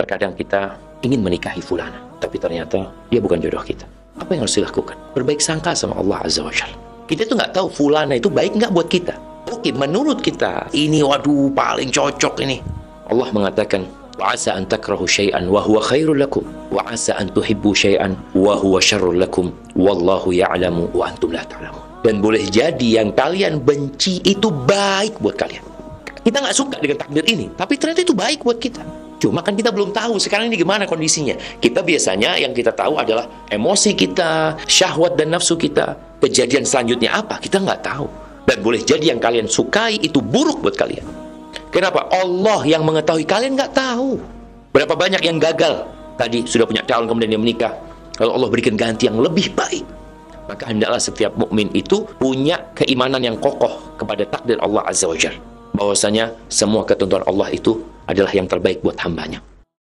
Terkadang kita ingin menikahi fulana, tapi ternyata dia bukan jodoh kita. Apa yang harus dilakukan? Berbaik sangka sama Allah Azza wa Jalla. Kita tuh nggak tahu fulana itu baik nggak buat kita. Oke, menurut kita, ini waduh paling cocok ini. Allah mengatakan, وعسى أن تكرهوا شيئا وهو خير لكم وعسى أن تحبوا شيئا وهو شر لكم والله يعلم وأنتم لا تعلمون dan boleh jadi yang kalian benci itu baik buat kalian kita nggak suka dengan takdir ini tapi ternyata itu baik buat kita cuma kan kita belum tahu sekarang ini gimana kondisinya kita biasanya yang kita tahu adalah emosi kita syahwat dan nafsu kita kejadian selanjutnya apa kita nggak tahu dan boleh jadi yang kalian sukai itu buruk buat kalian Kenapa? Allah yang mengetahui kalian nggak tahu. Berapa banyak yang gagal tadi sudah punya calon kemudian dia menikah. Kalau Allah berikan ganti yang lebih baik, maka hendaklah setiap mukmin itu punya keimanan yang kokoh kepada takdir Allah Azza wa Jalla. Bahwasanya semua ketentuan Allah itu adalah yang terbaik buat hambanya.